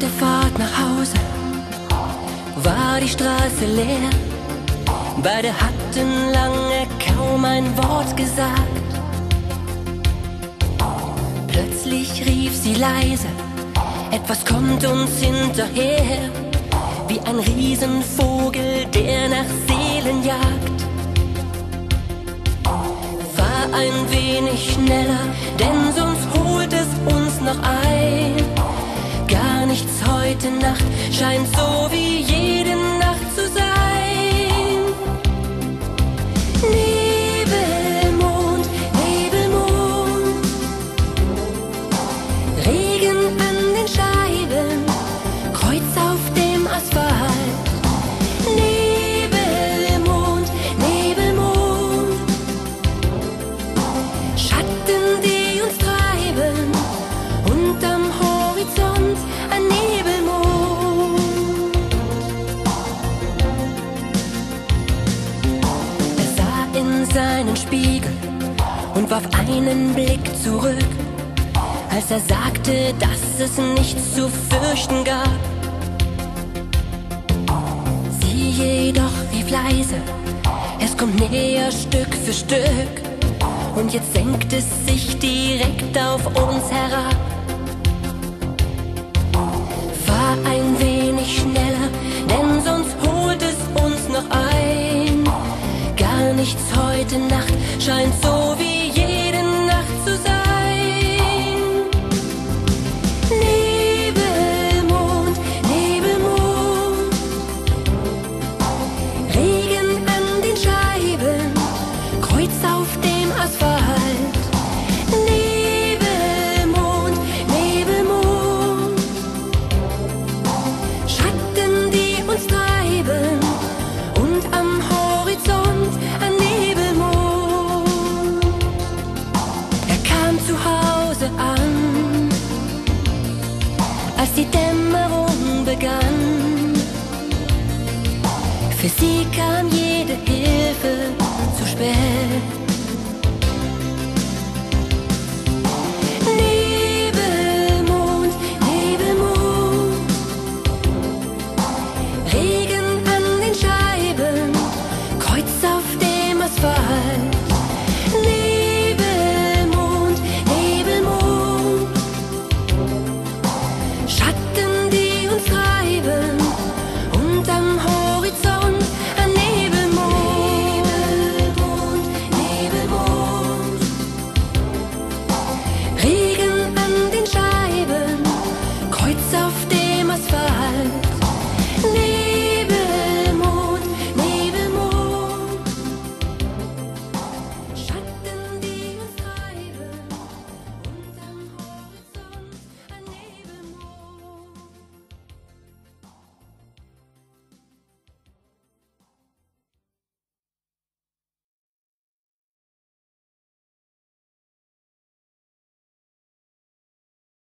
der Fahrt nach Hause war die Straße leer. Beide hatten lange kaum ein Wort gesagt. Plötzlich rief sie leise, etwas kommt uns hinterher, wie ein Riesenvogel, der nach Seelen jagt. Fahr ein wenig schneller, denn sonst hoch scheint so wie seinen Spiegel und warf einen Blick zurück, als er sagte, dass es nichts zu fürchten gab. Sie jedoch rief leise, es kommt näher Stück für Stück, und jetzt senkt es sich direkt auf uns herab. Fahr ein wenig schneller, Nacht scheint so wie begann. Für sie kam jede